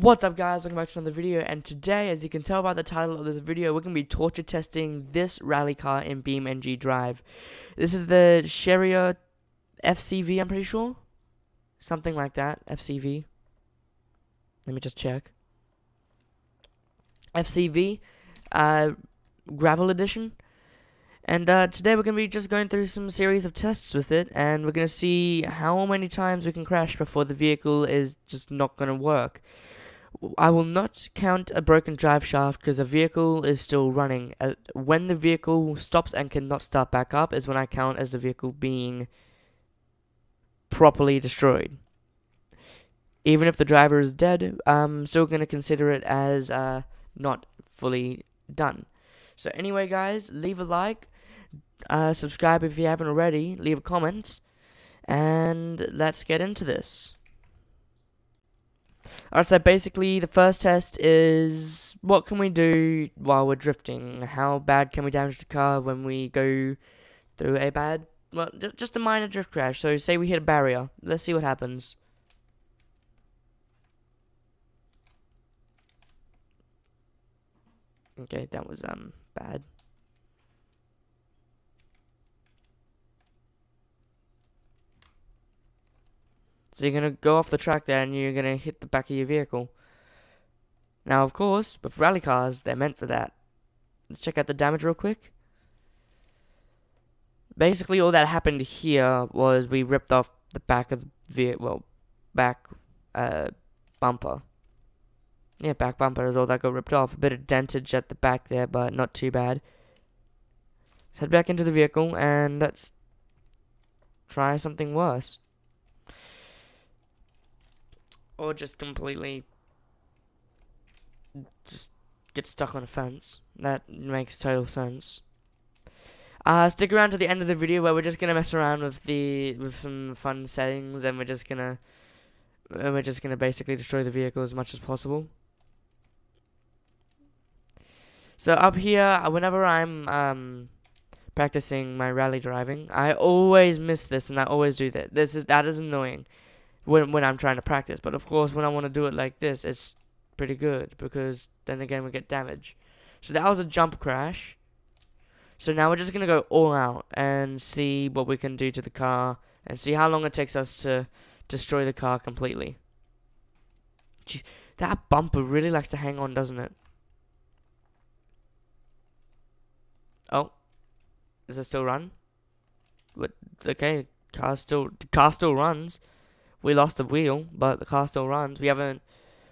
What's up guys, welcome back to another video, and today, as you can tell by the title of this video, we're going to be torture testing this rally car in BeamNG Drive. This is the Cherrier FCV, I'm pretty sure? Something like that, FCV. Let me just check. FCV, uh, Gravel Edition. And uh, today we're going to be just going through some series of tests with it, and we're going to see how many times we can crash before the vehicle is just not going to work. I will not count a broken drive shaft because the vehicle is still running. Uh, when the vehicle stops and cannot start back up is when I count as the vehicle being properly destroyed. Even if the driver is dead, I'm still going to consider it as uh, not fully done. So anyway, guys, leave a like, uh, subscribe if you haven't already, leave a comment, and let's get into this. Alright, so basically the first test is what can we do while we're drifting? How bad can we damage the car when we go through a bad, well, just a minor drift crash. So say we hit a barrier. Let's see what happens. Okay, that was um bad. So you're going to go off the track there and you're going to hit the back of your vehicle. Now, of course, with rally cars, they're meant for that. Let's check out the damage real quick. Basically, all that happened here was we ripped off the back of the well, back uh, bumper. Yeah, back bumper is all that got ripped off. A bit of dentage at the back there, but not too bad. Head back into the vehicle and let's try something worse or just completely just get stuck on a fence. That makes total sense. Uh, stick around to the end of the video where we're just gonna mess around with the with some fun settings, and we're just gonna and we're just gonna basically destroy the vehicle as much as possible. So up here, whenever I'm um practicing my rally driving, I always miss this, and I always do that. This is that is annoying when when I'm trying to practice. But of course, when I want to do it like this, it's pretty good because then again we get damage. So that was a jump crash. So now we're just gonna go all out and see what we can do to the car and see how long it takes us to destroy the car completely. Jeez, that bumper really likes to hang on, doesn't it? Oh, does it still run? But okay, car still car still runs. We lost a wheel, but the car still runs. We haven't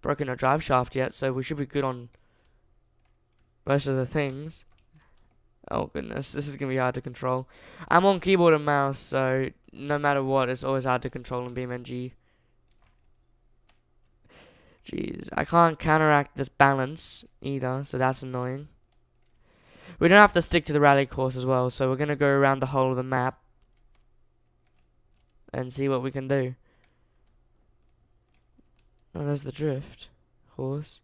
broken a drive shaft yet, so we should be good on most of the things. Oh goodness, this is gonna be hard to control. I'm on keyboard and mouse, so no matter what, it's always hard to control in BeamNG. Jeez, I can't counteract this balance either, so that's annoying. We don't have to stick to the rally course as well, so we're gonna go around the whole of the map and see what we can do. Oh, there's the drift. Horse.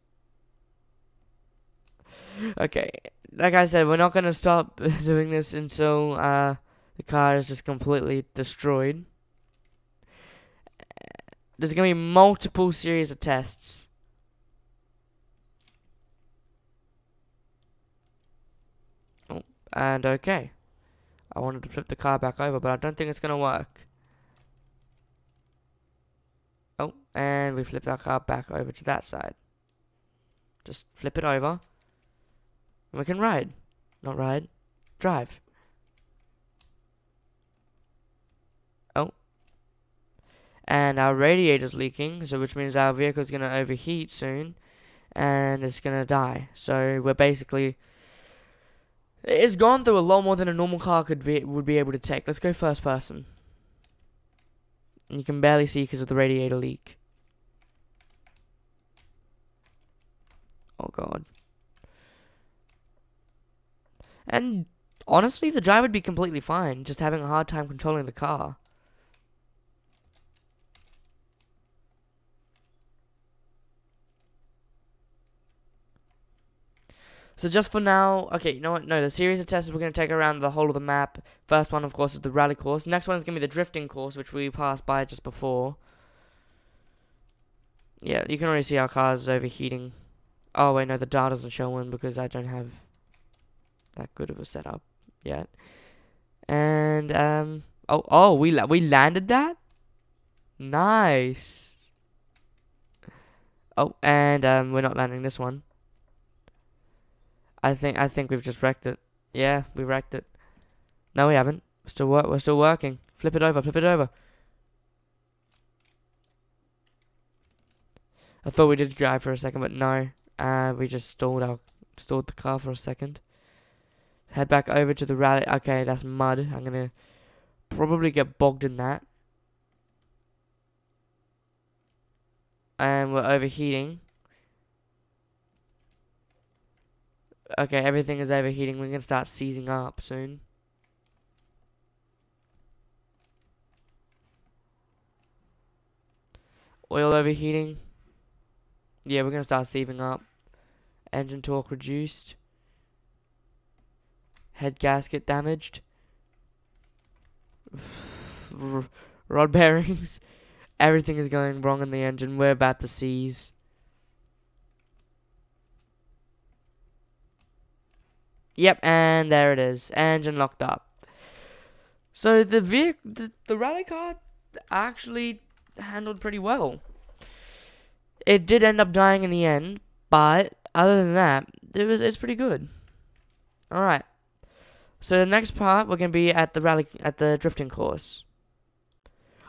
Okay, like I said, we're not gonna stop doing this until uh, the car is just completely destroyed. There's gonna be multiple series of tests. Oh, and okay. I wanted to flip the car back over, but I don't think it's gonna work. Oh, and we flip our car back over to that side. Just flip it over. And we can ride. Not ride. Drive. Oh. And our radiator's leaking, so which means our vehicle's going to overheat soon. And it's going to die. So we're basically... It's gone through a lot more than a normal car could be would be able to take. Let's go first person. And you can barely see because of the radiator leak. Oh god. And honestly, the drive would be completely fine, just having a hard time controlling the car. So just for now, okay, you know what? No, the series of tests we're going to take around the whole of the map. First one, of course, is the rally course. Next one is going to be the drifting course, which we passed by just before. Yeah, you can already see our car's overheating. Oh wait, no, the data doesn't show one because I don't have that good of a setup yet. And um, oh oh, we la we landed that. Nice. Oh, and um, we're not landing this one. I think I think we've just wrecked it. Yeah, we wrecked it. No, we haven't. We're still work. We're still working. Flip it over. Flip it over. I thought we did drive for a second, but no. Uh, we just stalled our stalled the car for a second. Head back over to the rally. Okay, that's mud. I'm gonna probably get bogged in that. And we're overheating. Okay, everything is overheating. We're gonna start seizing up soon. Oil overheating. Yeah, we're gonna start seizing up. Engine torque reduced. Head gasket damaged. Rod bearings. Everything is going wrong in the engine. We're about to seize. Yep, and there it is. Engine locked up. So the vehicle, the, the rally car actually handled pretty well. It did end up dying in the end, but other than that, it was it's pretty good. All right. So the next part we're gonna be at the rally at the drifting course.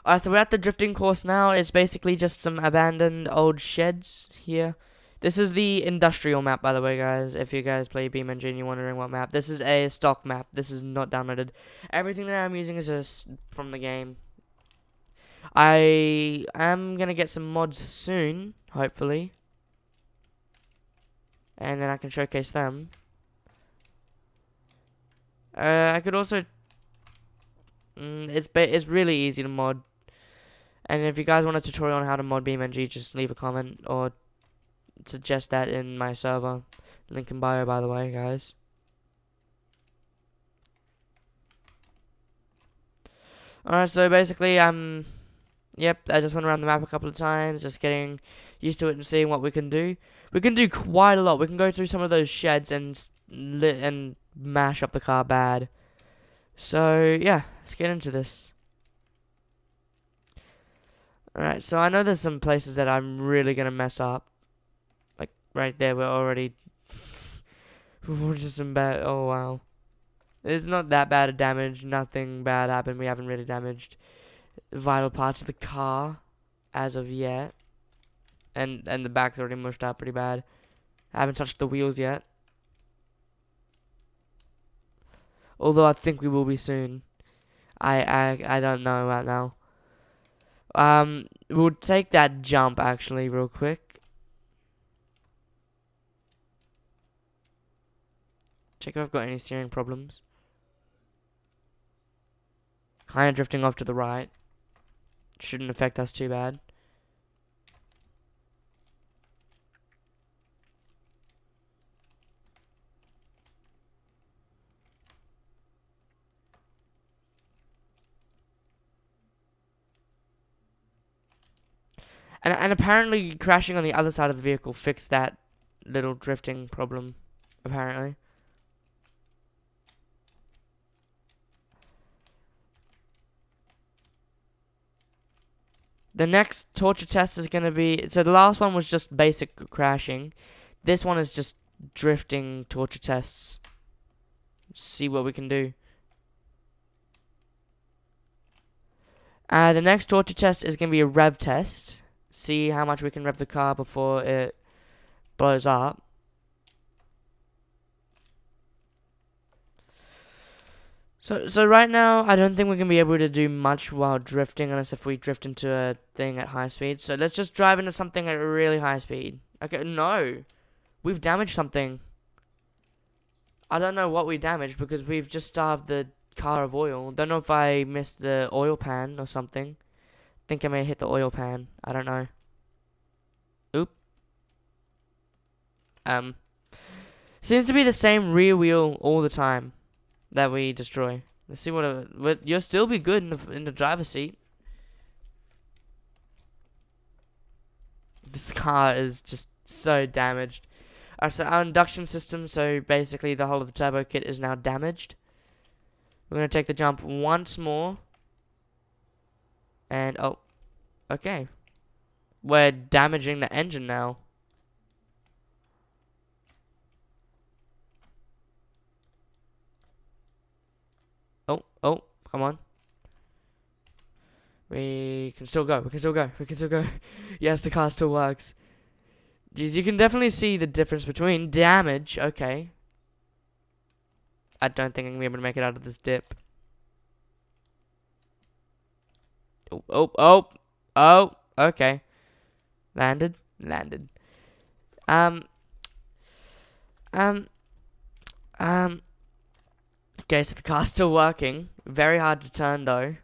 Alright, so we're at the drifting course now. It's basically just some abandoned old sheds here. This is the industrial map, by the way, guys. If you guys play BeamNG and you're wondering what map, this is a stock map. This is not downloaded. Everything that I'm using is just from the game. I am gonna get some mods soon, hopefully, and then I can showcase them. Uh, I could also. Mm, it's it's really easy to mod. And if you guys want a tutorial on how to mod BeamNG, just leave a comment or suggest that in my server. Link in bio, by the way, guys. Alright, so basically, um, yep, I just went around the map a couple of times, just getting used to it and seeing what we can do. We can do quite a lot. We can go through some of those sheds and lit and mash up the car bad. So, yeah, let's get into this. Alright, so I know there's some places that I'm really gonna mess up. Right there, we're already... we're just in bad... Oh, wow. It's not that bad of damage. Nothing bad happened. We haven't really damaged vital parts of the car as of yet. And and the back's already mushed out pretty bad. I haven't touched the wheels yet. Although I think we will be soon. I I I don't know right now. Um, we'll take that jump actually real quick. Check if I've got any steering problems. Kind of drifting off to the right. Shouldn't affect us too bad. And and apparently crashing on the other side of the vehicle fixed that little drifting problem. Apparently. The next torture test is going to be... So the last one was just basic crashing. This one is just drifting torture tests. See what we can do. Uh, the next torture test is going to be a rev test see how much we can rev the car before it blows up. So, so right now, I don't think we're going to be able to do much while drifting, unless if we drift into a thing at high speed. So let's just drive into something at really high speed. Okay, no. We've damaged something. I don't know what we damaged, because we've just starved the car of oil. Don't know if I missed the oil pan or something think I may hit the oil pan. I don't know. Oop. Um. Seems to be the same rear wheel all the time that we destroy. Let's see what. Uh, A, what you'll still be good in the in the driver's seat. this car is just so damaged. Alright, so our induction system, so basically the whole of the turbo kit is now damaged. We're going to take the jump once more. And, oh, okay. We're damaging the engine now. Oh, oh, come on. We can still go. We can still go. We can still go. yes, the car still works. Jeez, you can definitely see the difference between damage. Okay. I don't think I'm going to be able to make it out of this dip. Oh, oh, oh, oh, okay. Landed, landed. Um, um, um, okay, so the car's still working. Very hard to turn, though.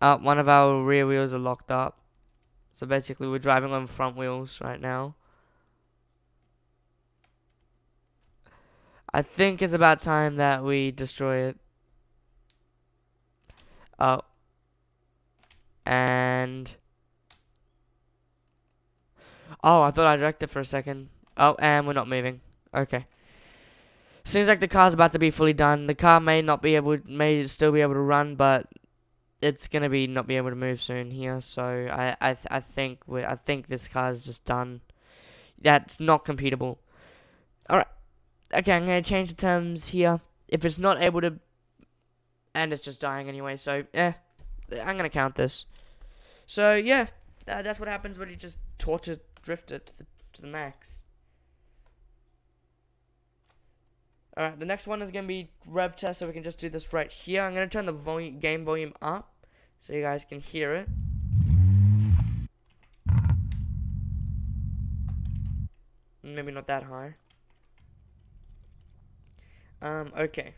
Uh, one of our rear wheels are locked up. So basically we're driving on front wheels right now. I think it's about time that we destroy it. Oh. And... Oh, I thought I wrecked it for a second. Oh, and we're not moving. Okay. Seems like the car's about to be fully done. The car may not be able, may still be able to run, but it's gonna be not be able to move soon here. So I I th I think we I think this car is just done. That's not completable. All right. Okay, I'm gonna change the terms here. If it's not able to, and it's just dying anyway. So eh, I'm gonna count this. So yeah, uh, that's what happens when you just torture drift it to the, to the max. Alright, the next one is going to be rev test, so we can just do this right here. I'm going to turn the volume, game volume up, so you guys can hear it. Maybe not that high. Um, okay.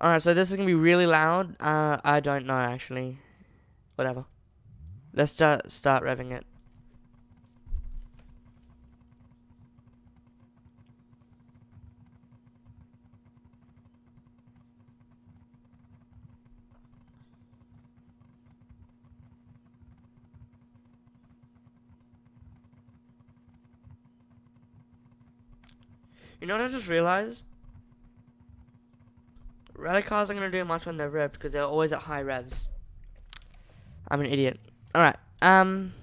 Alright, so this is going to be really loud. Uh, I don't know, actually. Whatever. Let's start, start revving it. You know what I just realized? Rally cars aren't gonna do much when they're revved because they're always at high revs. I'm an idiot. Alright, um...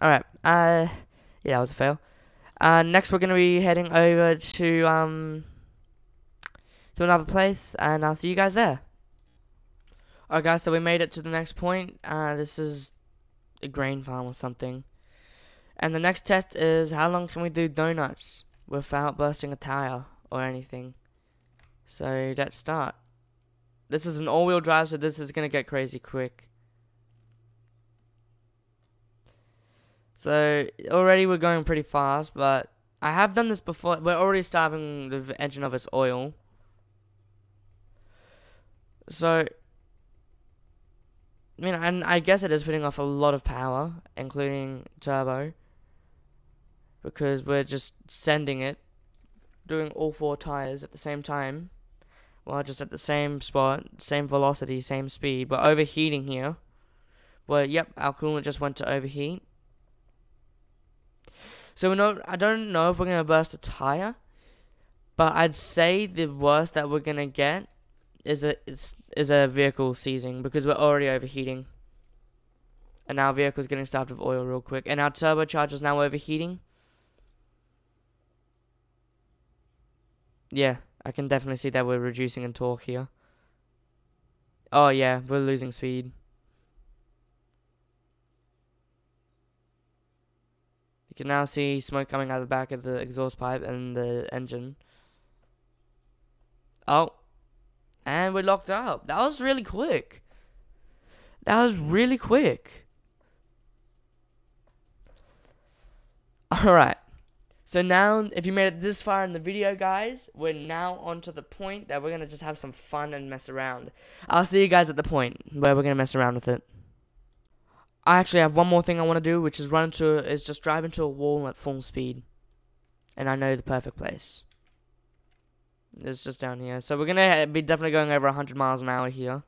Alright, uh... Yeah, that was a fail. Uh, next we're gonna be heading over to, um... To another place, and I'll see you guys there. Alright guys, so we made it to the next point. Uh, this is a grain farm or something. And the next test is how long can we do donuts? Without bursting a tire or anything. So let's start. This is an all-wheel drive, so this is going to get crazy quick. So already we're going pretty fast, but I have done this before. We're already starving the engine of its oil. So, I mean, and I guess it is putting off a lot of power, including turbo because we're just sending it, doing all four tires at the same time, well, just at the same spot, same velocity, same speed, but overheating here. Well, yep, our coolant just went to overheat. So we're not, I don't know if we're gonna burst a tire, but I'd say the worst that we're gonna get is a is, is a vehicle seizing because we're already overheating. And our vehicle's getting stuffed with oil real quick, and our turbocharger's now overheating. Yeah, I can definitely see that we're reducing in torque here. Oh yeah, we're losing speed. You can now see smoke coming out of the back of the exhaust pipe and the engine. Oh. And we're locked up. That was really quick. That was really quick. Alright. So now, if you made it this far in the video, guys, we're now onto the point that we're going to just have some fun and mess around. I'll see you guys at the point where we're going to mess around with it. I actually have one more thing I want to do, which is run into, is just drive into a wall at full speed. And I know the perfect place. It's just down here. So we're going to be definitely going over 100 miles an hour here.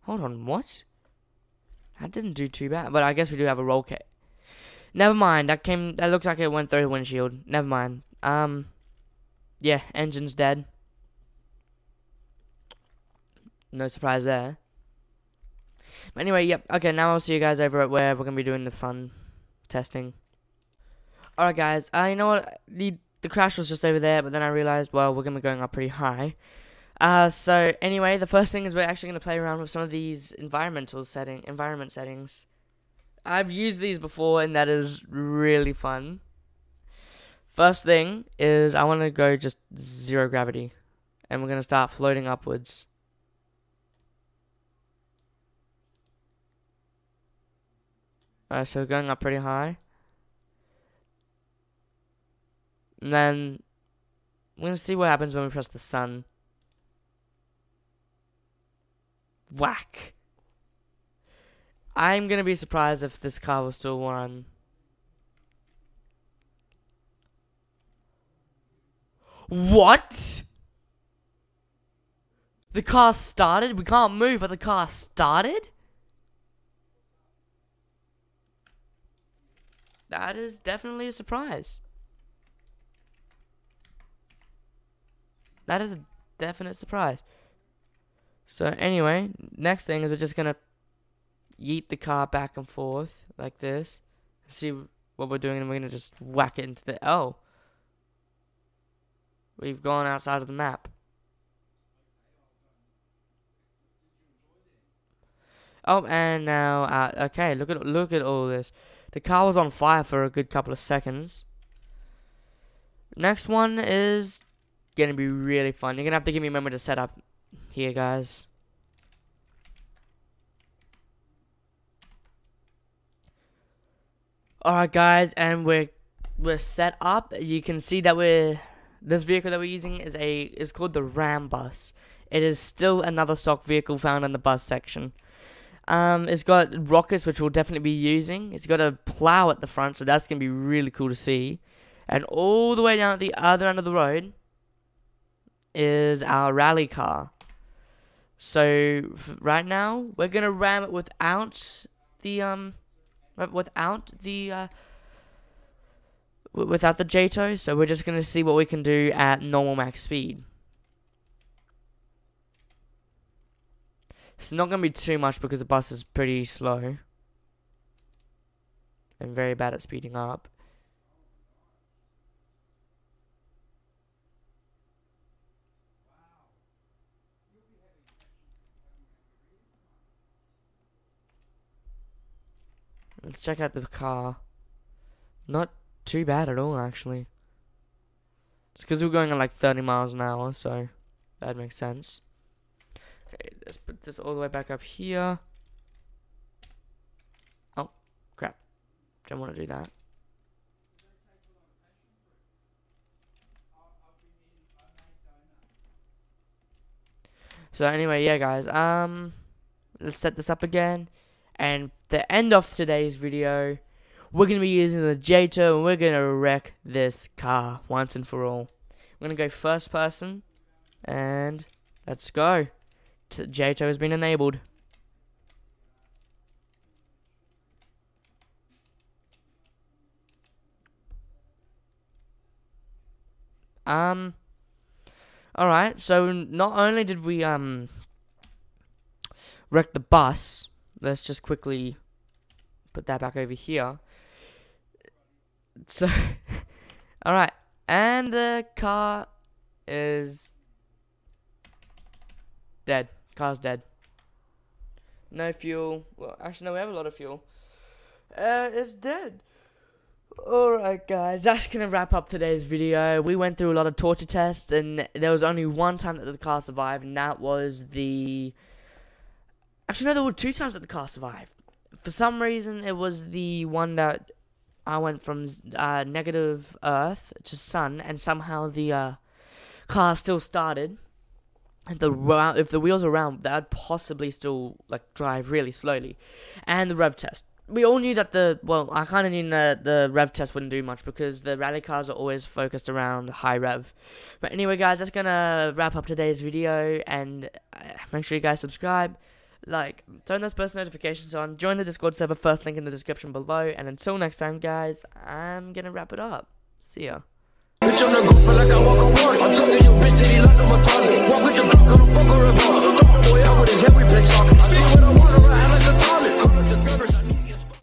Hold on, what? That didn't do too bad, but I guess we do have a roll kit. Never mind. That came. That looks like it went through the windshield. Never mind. Um, yeah, engine's dead. No surprise there. But anyway, yep. Okay, now I'll see you guys over at where we're gonna be doing the fun testing. Alright, guys. Uh, you know what? The the crash was just over there, but then I realized, well, we're gonna be going up pretty high. Uh, so anyway, the first thing is we're actually gonna play around with some of these environmental setting environment settings. I've used these before, and that is really fun. First thing is I want to go just zero gravity, and we're gonna start floating upwards. Alright, so we're going up pretty high. And then we're gonna see what happens when we press the sun. Whack. I'm gonna be surprised if this car was still run. What? The car started? We can't move, but the car started? That is definitely a surprise. That is a definite surprise. So anyway, next thing is we're just gonna yeet the car back and forth like this. See what we're doing, and we're gonna just whack it into the oh. We've gone outside of the map. Oh, and now, uh, okay, look at look at all this. The car was on fire for a good couple of seconds. Next one is gonna be really fun. You're gonna have to give me a moment to set up here, guys. Alright guys, and we're we're set up. You can see that we're this vehicle that we're using is a is called the Ram bus. It is still another stock vehicle found in the bus section. Um, it's got rockets, which we'll definitely be using. It's got a plow at the front, so that's going to be really cool to see. And all the way down at the other end of the road is our rally car. So right now, we're to ram it without the, um, without the, uh, without the JATO, so we're just to see what we can do at normal max speed. It's not to be too much because the bus is pretty slow. And very bad at speeding up. Let's check out the car. Not too bad at all, actually. It's because we're going at like 30 miles an hour, so that makes sense. Okay, let's put this all the way back up here. Oh, crap. Don't want to do that. So anyway, yeah guys, um, let's set this up again. And the end of today's video, we're going to be using the JATO and we're going to wreck this car once and for all. I'm going to go first person and let's go. JATO has been enabled. Um, alright, so not only did we, um, wreck the bus, let's just quickly put that back over here. So, alright, and the car is dead. Car's dead. No fuel. Well, actually, no, we have a lot of fuel. Uh, it's dead. Alright guys, that's gonna wrap up today's video. We went through a lot of torture tests and there was only one time that the car survived and that was the... Actually no, there were two times that the car survived. For some reason it was the one that I went from uh, negative earth to sun and somehow the uh, car still started the if the wheels are round, that'd possibly still like drive really slowly. And the rev test. We all knew that the well, I kind of knew that the rev test wouldn't do much because the rally cars are always focused around high rev. But anyway, guys, that's gonna wrap up today's video, and uh, make sure you guys subscribe like, turn those post notifications on, join the Discord server, first link in the description below, and until next time, guys, I'm gonna wrap it up. See ya.